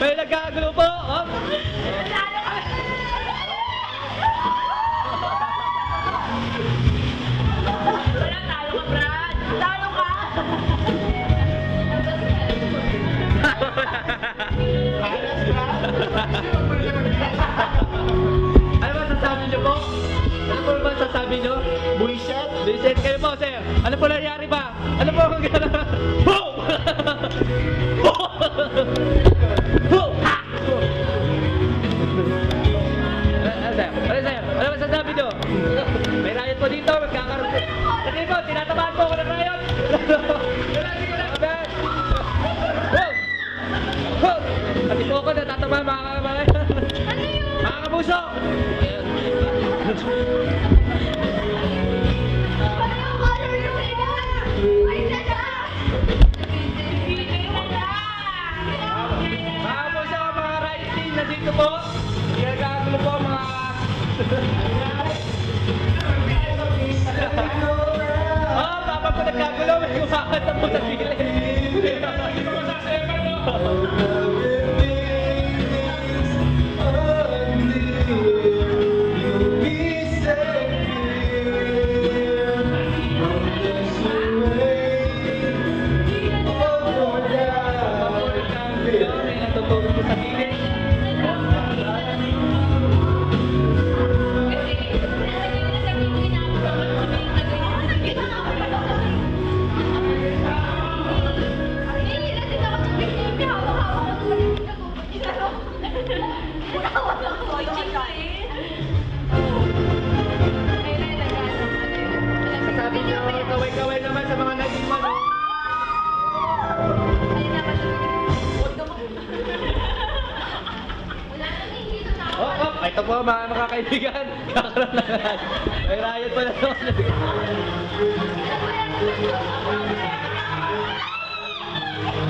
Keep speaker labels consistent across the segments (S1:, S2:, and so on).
S1: May nagkagulo po. Oh. Ano ba sasabi niyo po? Ano ba sasabi niyo?
S2: Buisit!
S1: Vincent, kayo po, sir. Ano po nangyari ba? Ano po ang gano'n? Kasi po, tinatamaan po ako ng riot. Pati po ako natatamaan mga kababayan. Mga kabuso! Mga kabuso, mga riot team, nandito po. Ginagagulo po mga... Natutulog po sa gilid. Sabi ito po mga mga. Kakaroon na lahat. May riot pa na naman.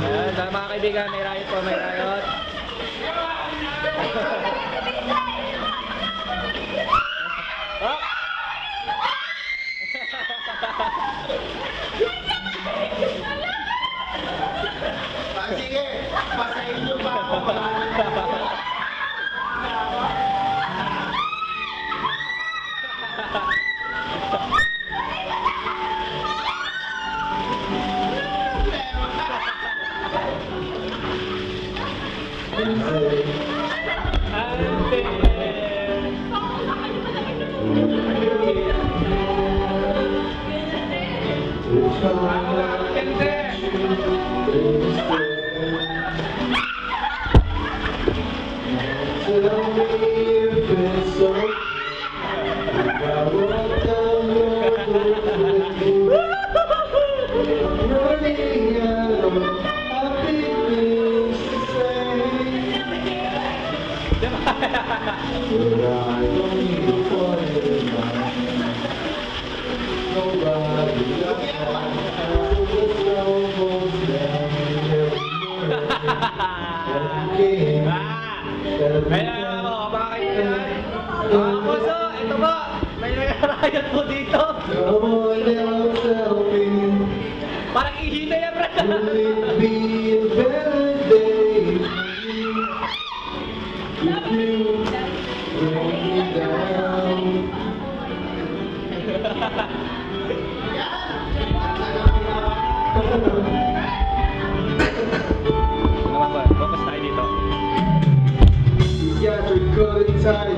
S1: Ayan, sa mga kaibigan, may riot po, may riot. Oh! Ayan ako, mga kaibigan. Mga puso, ito po. May nag-riot po dito. Parang ihina yan, Brad.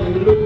S2: you look